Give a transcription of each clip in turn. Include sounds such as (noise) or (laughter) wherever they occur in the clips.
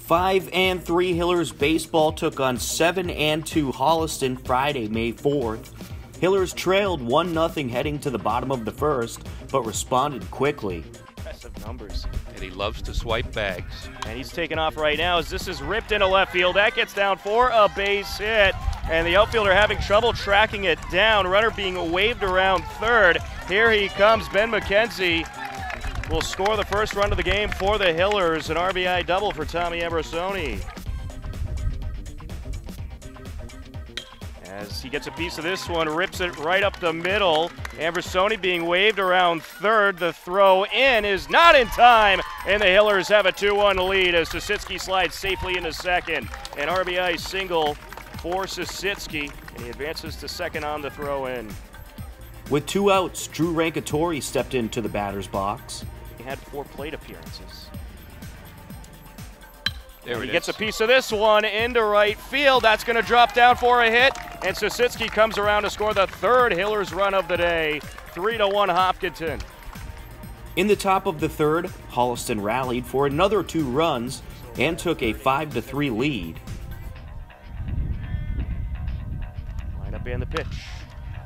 5 and 3 Hillers baseball took on 7 and 2 Holliston Friday, May 4th. Hillers trailed 1 0 heading to the bottom of the first, but responded quickly. Impressive numbers. And he loves to swipe bags. And he's taking off right now as this is ripped into left field. That gets down for a base hit. And the outfielder having trouble tracking it down. Runner being waved around third. Here he comes, Ben McKenzie will score the first run of the game for the Hillers. An RBI double for Tommy Ambrosoni. As he gets a piece of this one, rips it right up the middle. Ambrosoni being waved around third. The throw in is not in time, and the Hillers have a 2 1 lead as Sasitsky slides safely into second. An RBI single for Sasitsky, and he advances to second on the throw in. With two outs, Drew Rankatori stepped into the batter's box. He had four plate appearances. There he it gets a piece of this one into right field. That's going to drop down for a hit, and Sasitsky comes around to score the third Hillers run of the day. Three to one Hopkinton. In the top of the third, Holliston rallied for another two runs and took a 5 to 3 lead. Line up and the pitch.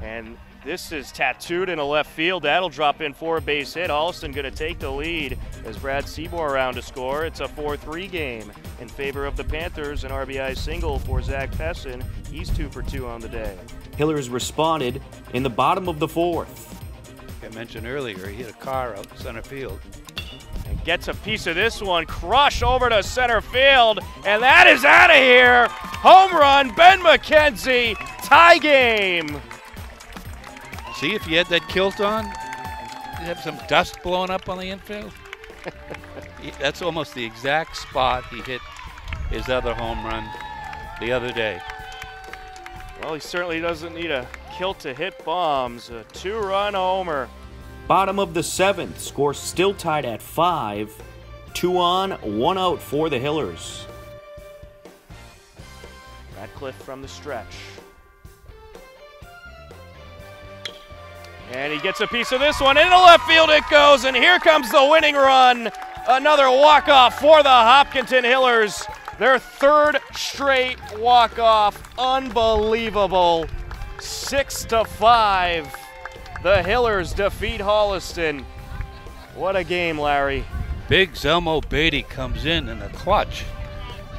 And this is tattooed in a left field. That'll drop in for a base hit. Holliston going to take the lead as Brad Seymour around to score. It's a 4 3 game in favor of the Panthers. An RBI single for Zach Pessin. He's two for two on the day. Hillers responded in the bottom of the fourth. I mentioned earlier, he hit a car out center field. And gets a piece of this one. Crush over to center field. And that is out of here. Home run, Ben McKenzie. Tie game. See if you had that kilt on, you'd have some dust blowing up on the infield. (laughs) That's almost the exact spot he hit his other home run the other day. Well, he certainly doesn't need a kilt to hit bombs. A two run homer. Bottom of the seventh, score still tied at 5. Two on, one out for the Hillers. Radcliffe from the stretch. And he gets a piece of this one. Into left field it goes, and here comes the winning run. Another walk-off for the Hopkinton Hillers. Their third straight walk-off. Unbelievable. Six to five. The Hillers defeat Holliston. What a game, Larry. Big Zelmo Beatty comes in in the clutch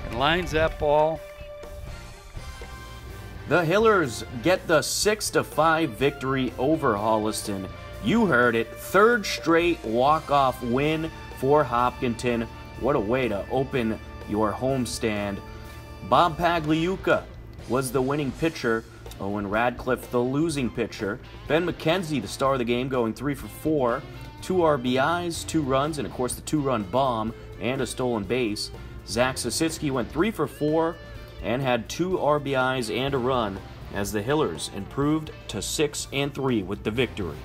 and lines that ball. The Hillers get the 6 to 5 victory over Holliston. You heard it, third straight walk-off win for Hopkinton. What a way to open your homestand. Bob Pagliuca was the winning pitcher. Owen Radcliffe, the losing pitcher. Ben McKenzie, the star of the game, going three for four. Two RBIs, two runs, and of course the two run bomb and a stolen base. Zach Sasitsky went three for four and had two RBIs and a run as the Hillers improved to 6 and 3 with the victory.